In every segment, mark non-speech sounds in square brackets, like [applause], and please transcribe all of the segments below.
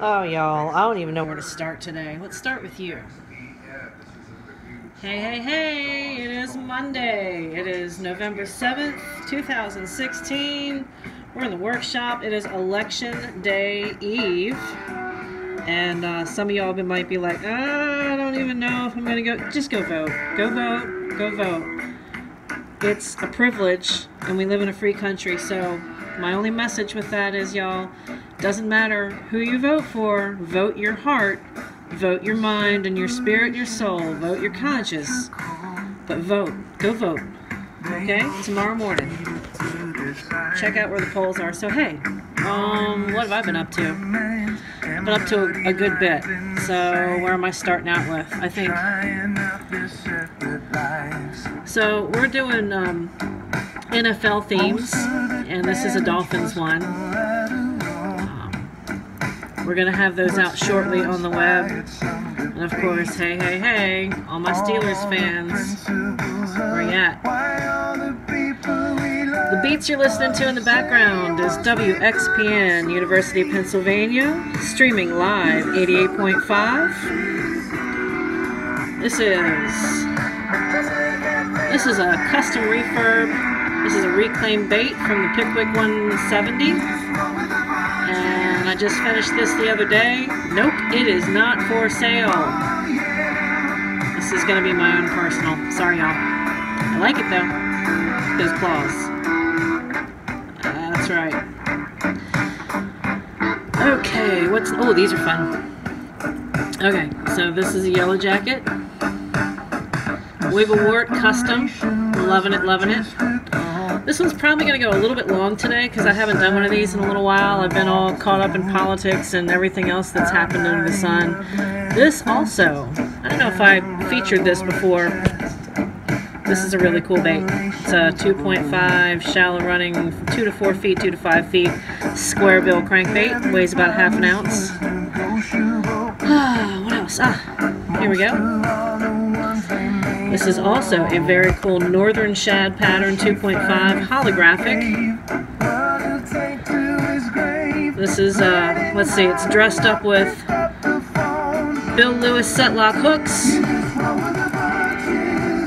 Oh, y'all, I don't even know where to start today. Let's start with you. Hey, hey, hey, it is Monday. It is November 7th, 2016. We're in the workshop. It is election day eve. And uh, some of y'all might be like, ah, I don't even know if I'm going to go. Just go vote. Go vote. Go vote. It's a privilege, and we live in a free country, so my only message with that is, y'all, doesn't matter who you vote for, vote your heart, vote your mind and your spirit, your soul, vote your conscience, but vote. Go vote. Okay? Tomorrow morning. Check out where the polls are. So, hey, um, what have I been up to? Been up to a, a good bit. So, where am I starting out with? I think. So, we're doing um, NFL themes, and this is a Dolphins one. We're going to have those out shortly on the web. And of course, hey, hey, hey, all my Steelers fans, where you at? The beats you're listening to in the background is WXPN, University of Pennsylvania, streaming live 88.5. This is this is a custom refurb. This is a reclaimed bait from the Pickwick 170. Just finished this the other day. Nope, it is not for sale. This is going to be my own personal. Sorry, y'all. I like it, though. Those claws. Uh, that's right. Okay, what's... Oh, these are fun. Okay, so this is a yellow jacket. Wiggle Wart Custom. Loving it, loving it. This one's probably going to go a little bit long today because I haven't done one of these in a little while. I've been all caught up in politics and everything else that's happened under the sun. This also, I don't know if I featured this before. This is a really cool bait. It's a 2.5 shallow running 2 to 4 feet, 2 to 5 feet square bill crankbait. Weighs about half an ounce. [sighs] What else? Ah, here we go. This is also a very cool Northern Shad pattern 2.5 holographic. This is, uh, let's see, it's dressed up with Bill Lewis setlock hooks. I'm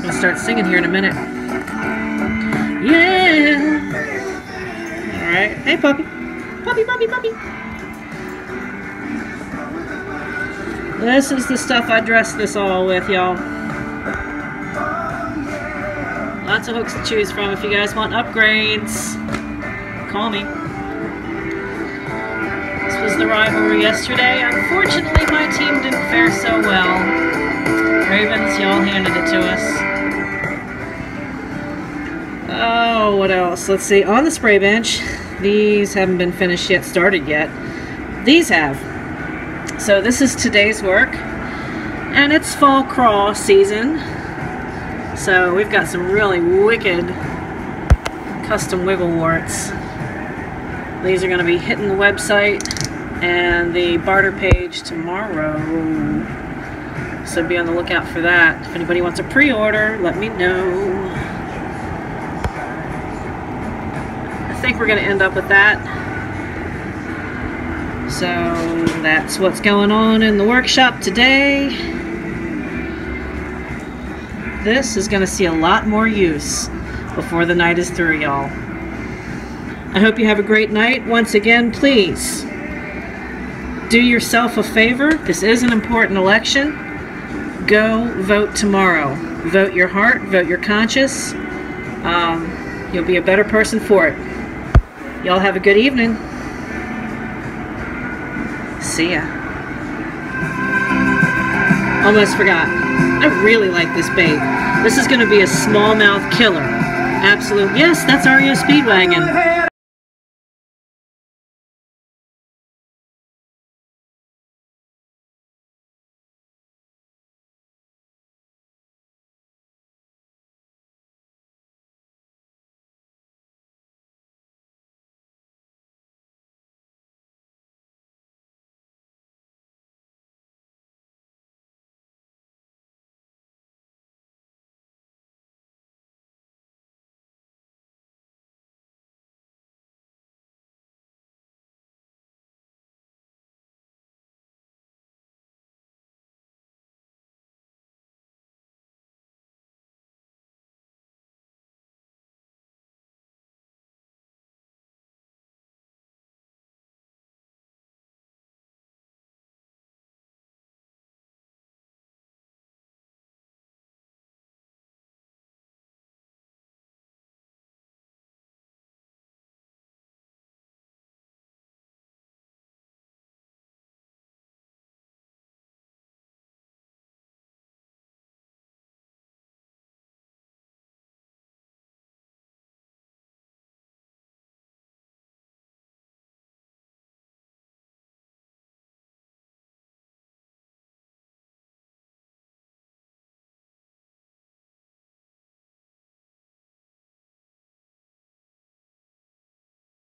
to start singing here in a minute. Yeah! Alright. Hey, puppy. Puppy, puppy, puppy. This is the stuff I dressed this all with, y'all. Lots of hooks to choose from. If you guys want upgrades, call me. This was the rivalry yesterday. Unfortunately, my team didn't fare so well. Ravens, y'all handed it to us. Oh, what else? Let's see. On the spray bench, these haven't been finished yet, started yet. These have. So this is today's work. And it's fall crawl season. So we've got some really wicked custom wiggle warts. These are going to be hitting the website and the barter page tomorrow. So be on the lookout for that. If anybody wants a pre-order, let me know. I think we're going to end up with that. So that's what's going on in the workshop today this is going to see a lot more use before the night is through, y'all. I hope you have a great night. Once again, please do yourself a favor. This is an important election. Go vote tomorrow. Vote your heart, vote your conscience. Um, you'll be a better person for it. Y'all have a good evening. See ya. Almost forgot. I really like this bait. This is going to be a smallmouth killer. Absolute. Yes, that's REO Speedwagon.